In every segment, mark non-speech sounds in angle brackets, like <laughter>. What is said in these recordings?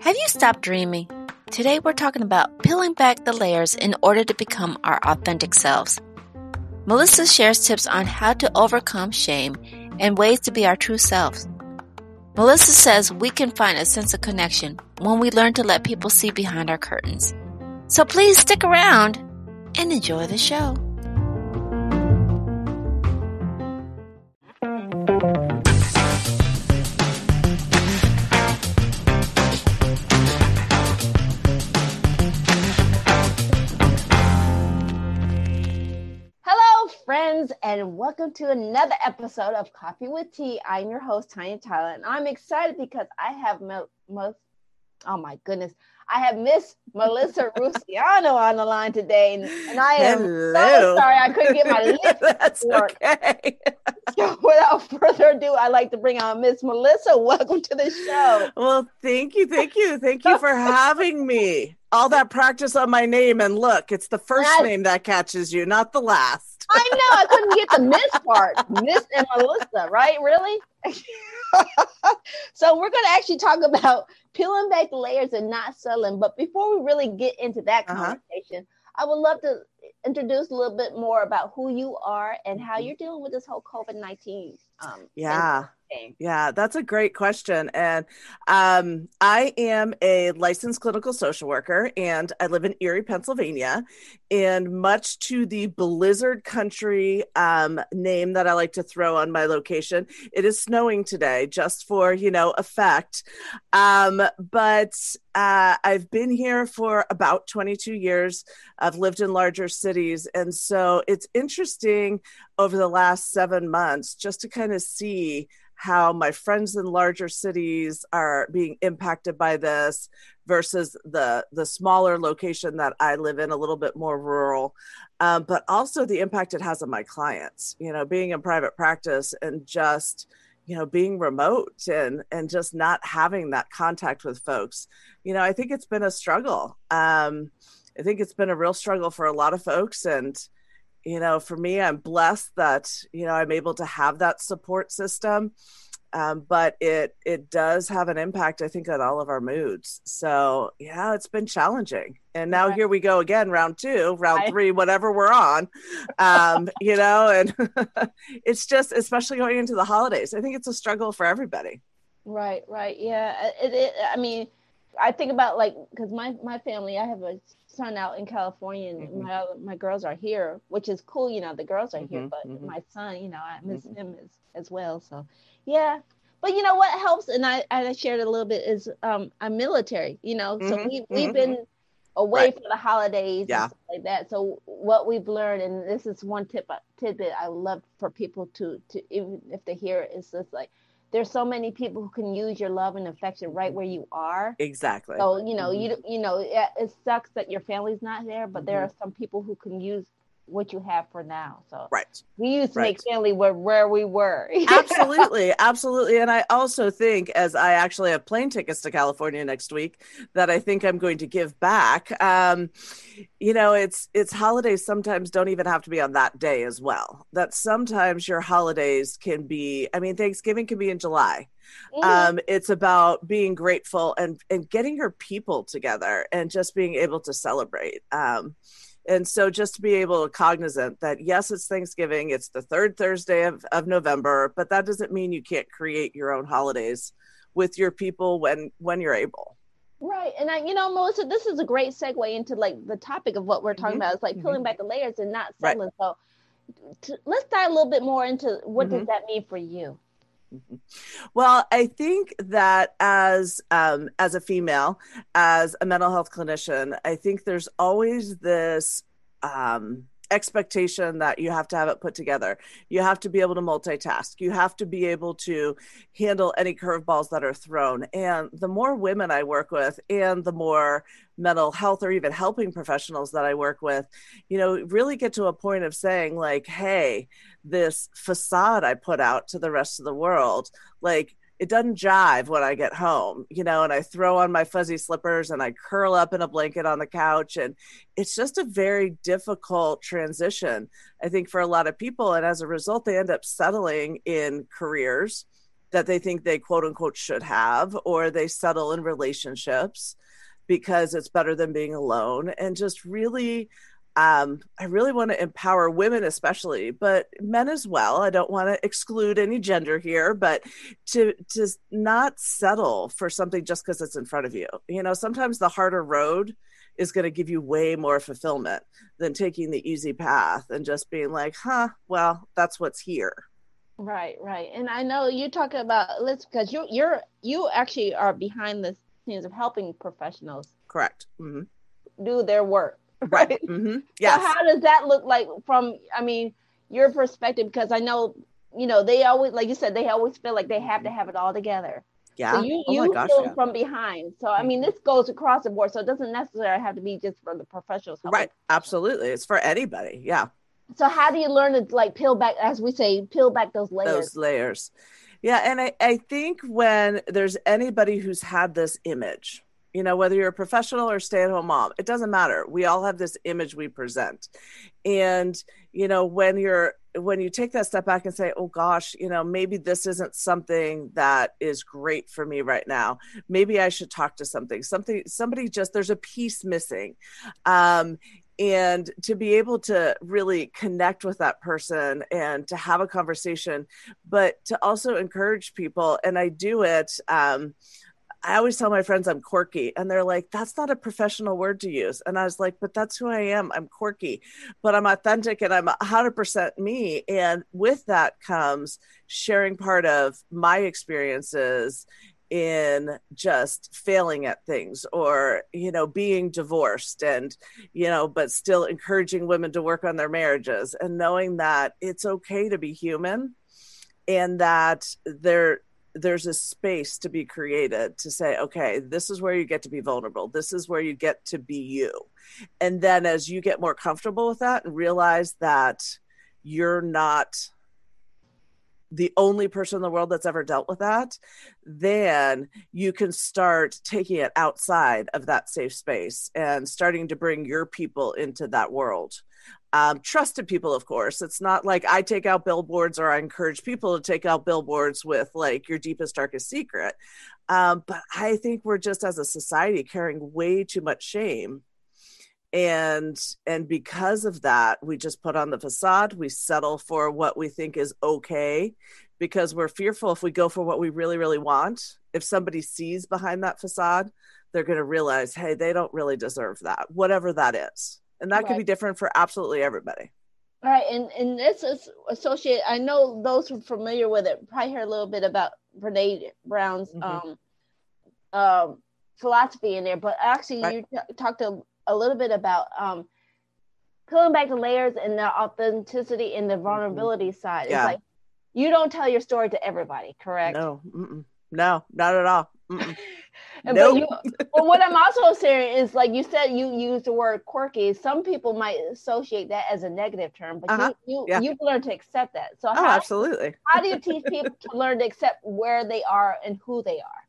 Have you stopped dreaming? Today we're talking about peeling back the layers in order to become our authentic selves. Melissa shares tips on how to overcome shame and ways to be our true selves. Melissa says we can find a sense of connection when we learn to let people see behind our curtains. So please stick around and enjoy the show. And welcome to another episode of Coffee with T. I'm your host, Tonia Tyler, and I'm excited because I have most, oh my goodness, I have Miss Melissa <laughs> Russiano on the line today, and, and I am Hello. so sorry I couldn't get my <laughs> lips That's to work. Okay. <laughs> so without further ado, I'd like to bring on Miss Melissa. Welcome to the show. Well, thank you, thank you, thank you for having me. All that practice on my name, and look, it's the first name that catches you, not the last. I know. I couldn't get the Miss part. Miss and Melissa, right? Really? <laughs> so we're going to actually talk about peeling back the layers and not selling. But before we really get into that uh-huh. conversation. I would love to introduce a little bit more about who you are and how mm-hmm. you're dealing with this whole COVID nineteen. Um, yeah. Yeah, that's a great question. And um, I am a licensed clinical social worker and I live in Erie, Pennsylvania. And much to the blizzard country um, name that I like to throw on my location, it is snowing today just for, you know, effect. Um, but uh, I've been here for about 22 years. I've lived in larger cities. And so it's interesting over the last seven months just to kind of see how my friends in larger cities are being impacted by this versus the the smaller location that I live in, a little bit more rural, um, but also the impact it has on my clients. You know, being in private practice and just you know being remote and and just not having that contact with folks. You know, I think it's been a struggle. Um, I think it's been a real struggle for a lot of folks and you know, for me, I'm blessed that, you know, I'm able to have that support system. Um, but it it does have an impact, I think, on all of our moods. So yeah, it's been challenging. And now here we go again, round two, round three, whatever we're on. Um, you know, and <laughs> it's just, especially going into the holidays. I think it's a struggle for everybody. Right, right, yeah. It, it I mean, I think about like because my my family, I have a son out in California, and mm-hmm. my my girls are here, which is cool. You know, the girls are mm-hmm, here, but mm-hmm. my son, you know, I miss mm-hmm. him as as well. So, yeah. But you know what helps, and I I shared a little bit is um I'm military. You know, so mm-hmm, we we've mm-hmm. been away right. for the holidays yeah. like that. So what we've learned, and this is one tip tidbit I love for people to to even if they hear it, is just like there's so many people who can use your love and affection right where you are. Exactly. So you know, mm-hmm. you you know, it, it, sucks that your family's not there, but mm-hmm. there are some people who can use what you have for now. So right, we used to right. make family where where we were. <laughs> absolutely, absolutely. And I also think, as I actually have plane tickets to California next week, that I think I'm going to give back. Um, you know, it's it's holidays. Sometimes don't even have to be on that day as well. That sometimes your holidays can be. I mean, Thanksgiving can be in July. Mm-hmm. Um, it's about being grateful and and getting your people together and just being able to celebrate. Um, and so just to be able to cognizant that yes it's thanksgiving it's the third thursday of, of november but that doesn't mean you can't create your own holidays with your people when when you're able right and I, you know melissa this is a great segue into like the topic of what we're talking mm-hmm. about it's like mm-hmm. back the layers and not settling right. so let's dive a little bit more into what mm-hmm. does that mean for you well, I think that as um, as a female, as a mental health clinician, I think there's always this um, expectation that you have to have it put together. You have to be able to multitask. You have to be able to handle any curveballs that are thrown. And the more women I work with and the more mental health or even helping professionals that I work with, you know, really get to a point of saying, like, hey, this facade I put out to the rest of the world, like, it doesn't jive when I get home, you know, and I throw on my fuzzy slippers and I curl up in a blanket on the couch. And it's just a very difficult transition, I think, for a lot of people. And as a result, they end up settling in careers that they think they quote unquote should have, or they settle in relationships because it's better than being alone. And just really, um, I really want to empower women, especially, but men as well. I don't want to exclude any gender here, but to to not settle for something just because it's in front of you. You know, sometimes the harder road is going to give you way more fulfillment than taking the easy path and just being like, "Huh, well, that's what's here." Right, right. And I know you talk about let's because you you're you actually are behind the scenes of helping professionals. Correct. Mm-hmm. Do their work <laughs> right? Mm-hmm. Yeah. So how does that look like from? I mean, your perspective, because I know you know they always, like you said, they always feel like they have to have it all together. Yeah. So you, oh you gosh, feel yeah. from behind. So I mean, this goes across the board. So it doesn't necessarily have to be just for the professionals. Right. Absolutely. It's for anybody. Yeah. So how do you learn to like peel back, as we say, peel back those layers? Those layers. Yeah. And I, I think when there's anybody who's had this image, you know whether you're a professional or stay-at-home mom it doesn't matter. We all have this image we present. And you know when you're when you take that step back and say oh gosh you know maybe this isn't something that is great for me right now. Maybe i should talk to something something somebody just there's a piece missing. Um and to be able to really connect with that person and to have a conversation but to also encourage people and i do it um, I always tell my friends I'm quirky, and they're like, that's not a professional word to use. And I was like, but that's who I am. I'm quirky, but I'm authentic and I'm 100% me. And with that comes sharing part of my experiences in just failing at things or you know being divorced and you know but still encouraging women to work on their marriages and knowing that it's okay to be human and that there there's a space to be created to say okay this is where you get to be vulnerable. This is where you get to be you. And then as you get more comfortable with that and realize that you're not the only person in the world that's ever dealt with that, then you can start taking it outside of that safe space and starting to bring your people into that world um, trusted people, of course. It's not like I take out billboards or I encourage people to take out billboards with like your deepest, darkest secret. Um, but I think we're just as a society carrying way too much shame. And and because of that, we just put on the facade. We settle for what we think is okay because we're fearful if we go for what we really, really want. If somebody sees behind that facade, they're going to realize, hey, they don't really deserve that, whatever that is and that right. could be different for absolutely everybody all right and and this is associated i know those who are familiar with it probably hear a little bit about brené brown's mm-hmm. um, um, philosophy in there but actually right. you t- talked a, a little bit about um, peeling back the layers and the authenticity and the mm-hmm. vulnerability mm-hmm. side yeah. it's like you don't tell your story to everybody correct no Mm-mm. no not at all <laughs> and nope. but, you, but what I'm also saying is, like you said, you use the word quirky. Some people might associate that as a negative term, but uh-huh. you you, yeah. you've learned to accept that. So oh, how, absolutely. how do you teach people to learn to accept where they are and who they are?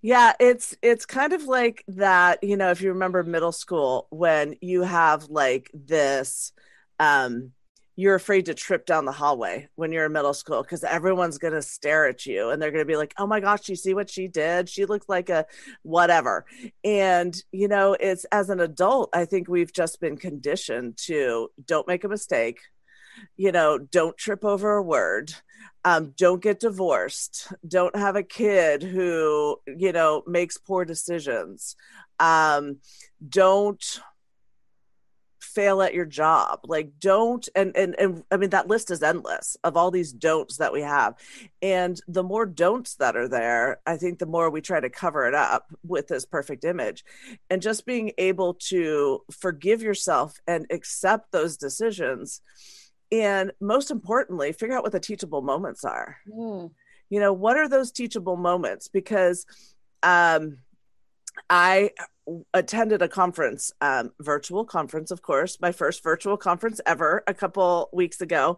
Yeah, it's it's kind of like that, you know, if you remember middle school when you have like this um you're afraid to trip down the hallway when you're in middle school because everyone's going to stare at you and they're going to be like, oh my gosh, you see what she did? She looks like a whatever. And, you know, it's as an adult, I think we've just been conditioned to don't make a mistake, you know, don't trip over a word. Um, don't get divorced. Don't have a kid who, you know, makes poor decisions. Um, don't fail at your job. Like don't and and and i mean that list is endless of all these don'ts that we have. And the more don'ts that are there i think the more we try to cover it up with this perfect image. And just being able to forgive yourself and accept those decisions. And most importantly figure out what the teachable moments are. Mm. you know what are those teachable moments? Because um I attended a conference, um, virtual conference, of course, my first virtual conference ever a couple weeks ago.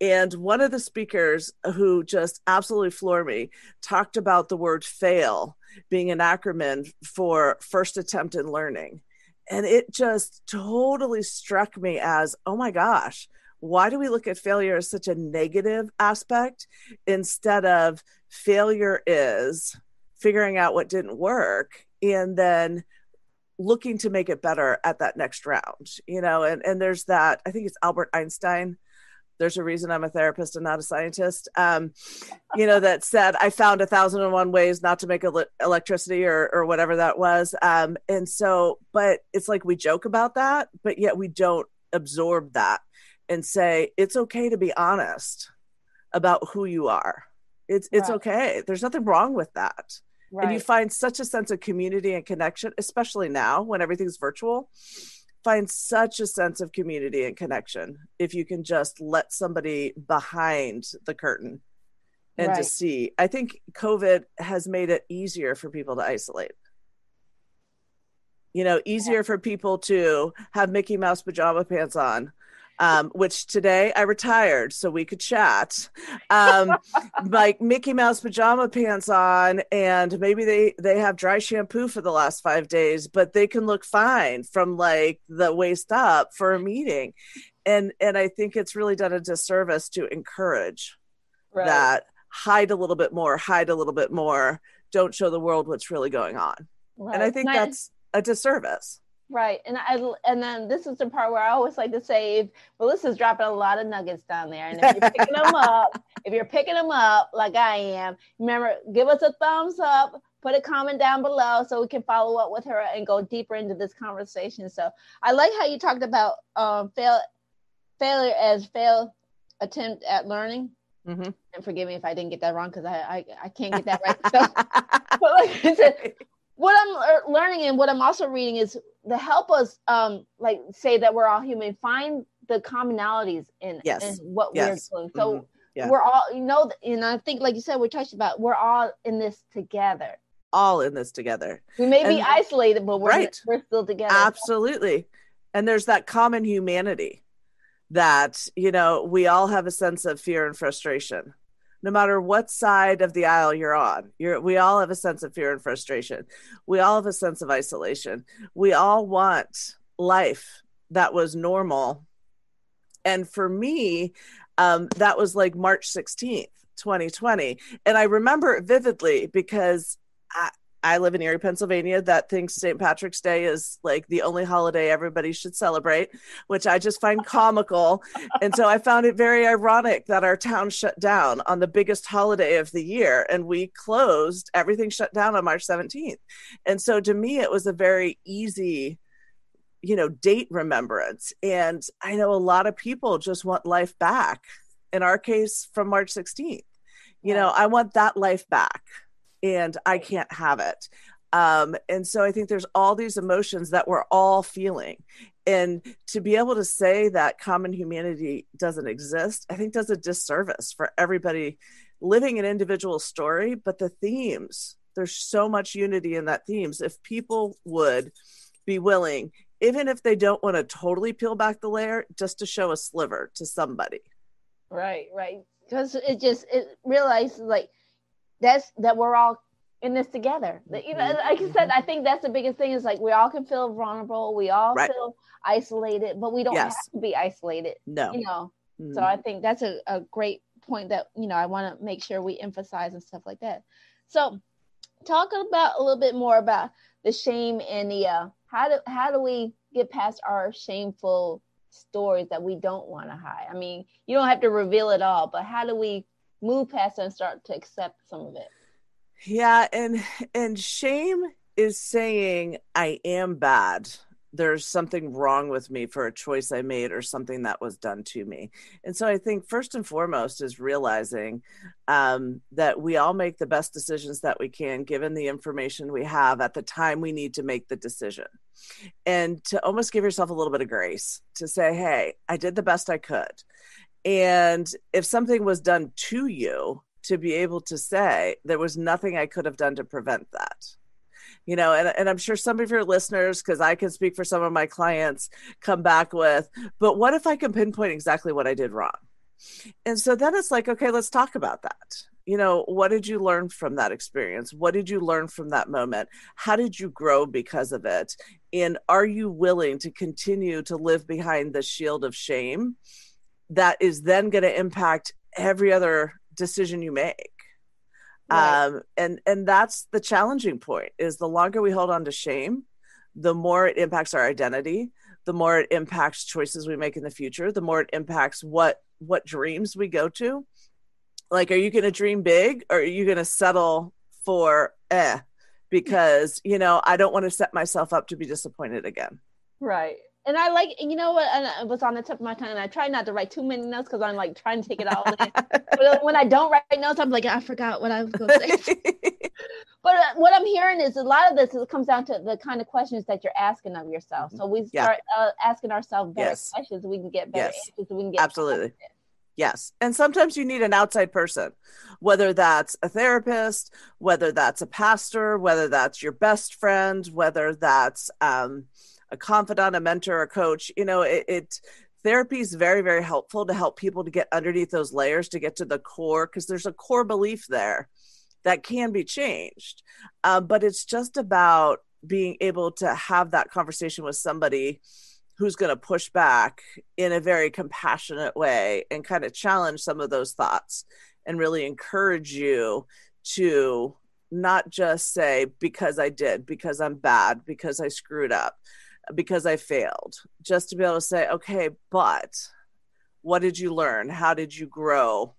And one of the speakers who just absolutely floored me talked about the word fail being an acronym for first attempt in learning. And it just totally struck me as, oh my gosh, why do we look at failure as such a negative aspect instead of failure is figuring out what didn't work and then looking to make it better at that next round you know and and there's that i think it's albert einstein. There's a reason i'm a therapist and not a scientist. Um, you know that said i found a thousand and one ways not to make ele- electricity or or whatever that was. Um, and so but it's like we joke about that but yet we don't absorb that and say it's okay to be honest about who you are. It's it's right. okay. There's nothing wrong with that Right. And you find such a sense of community and connection, especially now when everything's virtual. Find such a sense of community and connection if you can just let somebody behind the curtain and right. to see. I think COVID has made it easier for people to isolate. You know, easier yeah. for people to have Mickey Mouse pajama pants on um, which today I retired so we could chat. Um, like Mickey Mouse pajama pants on, and maybe they they have dry shampoo for the last five days, but they can look fine from like the waist up for a meeting, and and I think it's really done a disservice to encourage right. that hide a little bit more, hide a little bit more, don't show the world what's really going on, right. and I think that's a disservice. Right. And I and then this is the part where I always like to say if Melissa's dropping a lot of nuggets down there. And if you're picking them <laughs> up, if you're picking them up like I am, remember, give us a thumbs up, put a comment down below so we can follow up with her and go deeper into this conversation. So I like how you talked about um, fail failure as fail attempt at learning. Mm-hmm. And forgive me if I didn't get that wrong because I, I, I can't get that right. So, <laughs> <laughs> but like I said, what I'm learning and what I'm also reading is to help us um like say that we're all human find the commonalities in, yes. in what yes. we're doing so mm-hmm. yeah. we're all you know and i think like you said we touched about we're all in this together all in this together we may and, be isolated but we're, right. we're still together absolutely and there's that common humanity that you know we all have a sense of fear and frustration no matter what side of the aisle you're on. You're, we all have a sense of fear and frustration. We all have a sense of isolation. We all want life that was normal. And for me, um, that was like March 16th, 2020. And I remember it vividly because I, I live in Erie, Pennsylvania, that thinks St. Patrick's Day is like the only holiday everybody should celebrate, which I just find comical. and so I found it very ironic that our town shut down on the biggest holiday of the year and we closed, everything shut down on March 17th. And so to me, it was a very easy you know date remembrance and i know a lot of people just want life back in our case from march 16th you know i want that life back and I can't have it. Um, and so I think there's all these emotions that we're all feeling. And to be able to say that common humanity doesn't exist, I think does a disservice for everybody living an individual story. But the themes, there's so much unity in that themes. If people would be willing, even if they don't want to totally peel back the layer, just to show a sliver to somebody. Right, right. Because it just it realizes like that's that we're all in this together. Mm-hmm. You know, like I said, I think that's the biggest thing is like we all can feel vulnerable, we all right. feel isolated, but we don't yes. have to be isolated. No, you know. Mm-hmm. So I think that's a, a great point that you know I want to make sure we emphasize and stuff like that. So talk about a little bit more about the shame and the uh, how do how do we get past our shameful stories that we don't want to hide? I mean, you don't have to reveal it all, but how do we move past and start to accept some of it yeah and and shame is saying i am bad there's something wrong with me for a choice I made or something that was done to me. And so I think first and foremost is realizing um, that we all make the best decisions that we can given the information we have at the time we need to make the decision. And to almost give yourself a little bit of grace to say, hey, I did the best I could. And if something was done to you, to be able to say there was nothing I could have done to prevent that. you know and, and i'm sure some of your listeners because i can speak for some of my clients come back with but what if i can pinpoint exactly what i did wrong? And so then it's like okay let's talk about that. You know what did you learn from that experience? What did you learn from that moment? How did you grow because of it? And are you willing to continue to live behind the shield of shame that is then going to impact every other decision you make. Right. um, and and that's the challenging point is the longer we hold on to shame the more it impacts our identity the more it impacts choices we make in the future the more it impacts what what dreams we go to. Like are you going to dream big or are you going to settle for eh? Because you know i don't want to set myself up to be disappointed again. Right and I like, you know what? And it was on the tip of my tongue, and I try not to write too many notes because I'm like trying to take it all in. <laughs> but when I don't write notes, I'm like, I forgot what I was going to say. <laughs> but uh, what I'm hearing is a lot of this is, comes down to the kind of questions that you're asking of yourself. Mm-hmm. So we start yeah. uh, asking ourselves better yes. questions, we can get better yes. answers. We can get absolutely. Yes. And sometimes you need an outside person, whether that's a therapist, whether that's a pastor, whether that's your best friend, whether that's um, a confidant, a mentor, a coach. You know, it, it therapy is very, very helpful to help people to get underneath those layers to get to the core because there's a core belief there that can be changed. Uh, but it's just about being able to have that conversation with somebody who's going to push back in a very compassionate way and kind of challenge some of those thoughts and really encourage you to not just say because I did, because I'm bad, because I screwed up, because I failed, just to be able to say, okay, but what did you learn? How did you grow?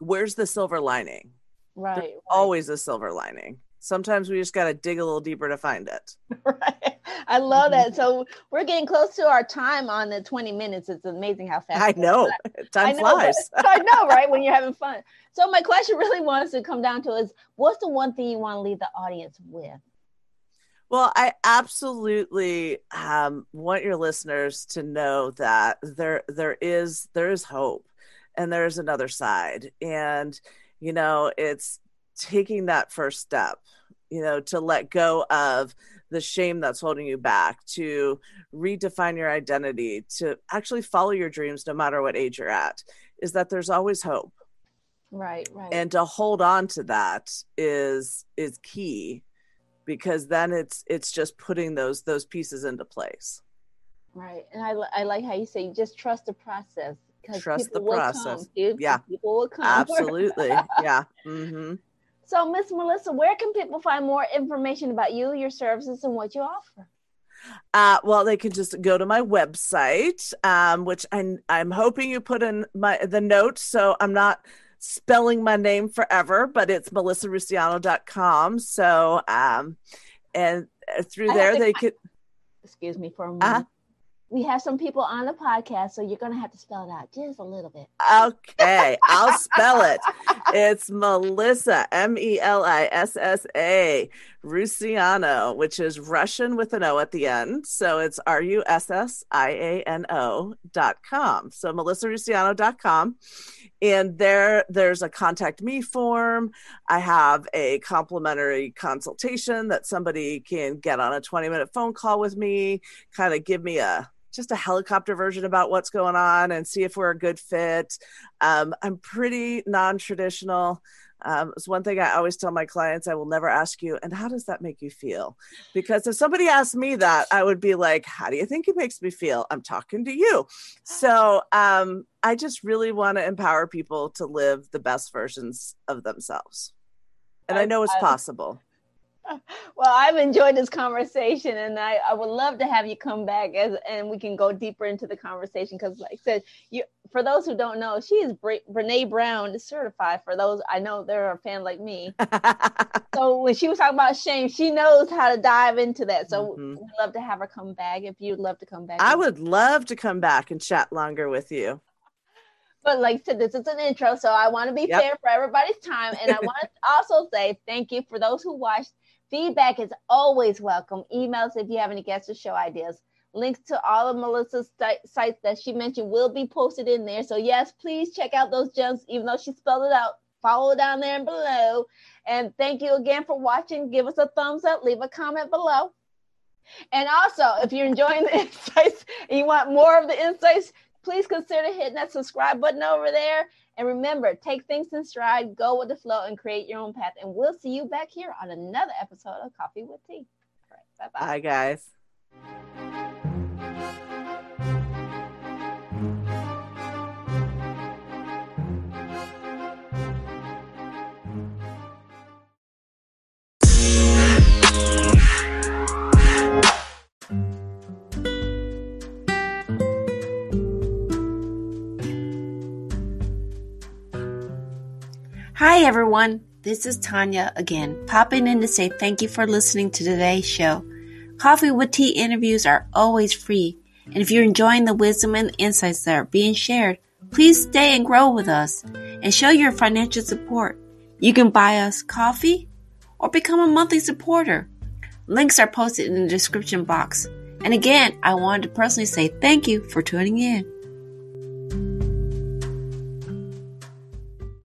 Where's the silver lining? Right. right. Always a silver lining. Sometimes we just got to dig a little deeper to find it. <laughs> right. I love mm-hmm. that. So we're getting close to our time on the 20 minutes. It's amazing how fast. I know. <laughs> Time I know, flies. <laughs> I know, right? When you're having fun. So my question really wants to come down to is what's the one thing you want to leave the audience with? Well, I absolutely um, want your listeners to know that there there is there is hope, and there is another side, and you know it's taking that first step, you know, to let go of the shame that's holding you back, to redefine your identity, to actually follow your dreams no matter what age you're at. Is that there's always hope, right? Right. And to hold on to that is is key because then it's it's just putting those those pieces into place. Right. And i, I like how you say you just trust the process trust the process. come, yeah. people will come. Absolutely. <laughs> Yeah. Mm-hmm. so miss melissa where can people find more information about you your services and what you offer? Uh, well, they can just go to my website, um, which I'm, I'm hoping you put in my the notes, so I'm not spelling my name forever, but it's melissarussiano.com. So, um, and uh, through I there, they could. Excuse me for a uh-huh. moment. Uh-huh. We have some people on the podcast, so you're going to have to spell it out just a little bit. Okay, I'll spell it. <laughs> It's Melissa, M E L I S S A, Russiano, which is Russian with an O at the end. So it's R U S S I A N O dot com. So melissarussiano.com. com and there there's a contact me form i have a complimentary consultation that somebody can get on a 20 minute phone call with me kind of give me a just a helicopter version about what's going on and see if we're a good fit um, i'm pretty non-traditional um, it's one thing I always tell my clients I will never ask you, and how does that make you feel? Because if somebody asked me that, I would be like, how do you think it makes me feel? I'm talking to you. So um, I just really want to empower people to live the best versions of themselves. And I, I know it's I, possible well, I've enjoyed this conversation, and I, I would love to have you come back as and we can go deeper into the conversation. Because, like I said, you for those who don't know, she is Bre- Brené Brown certified. For those I know, they're a fan like me. <laughs> so when she was talking about shame, she knows how to dive into that. So mm-hmm. we'd love to have her come back. If you'd love to come back, I would love to come back and chat longer with you. But like I said, this is an intro, so I want to be yep. fair for everybody's time, and I want to <laughs> also say thank you for those who watched Feedback is always welcome. Emails if you have any guest or show ideas. Links to all of Melissa's sites that she mentioned will be posted in there. So yes, please check out those gems, even though she spelled it out follow down there and below. And thank you again for watching. Give us a thumbs up, leave a comment below. And also, if you're enjoying the <laughs> insights and you want more of the insights, please consider hitting that subscribe button over there. And remember, take things in stride, go with the flow, and create your own path. And we'll see you back here on another episode of Coffee with T. All right, bye bye. Bye, guys. Hi, everyone. This is Tonia again, popping in to say thank you for listening to today's show. Coffee with T interviews are always free, and if you're enjoying the wisdom and insights that are being shared, please stay and grow with us and show your financial support. You can buy us coffee or become a monthly supporter. Links are posted in the description box. And again, I wanted to personally say thank you for tuning in.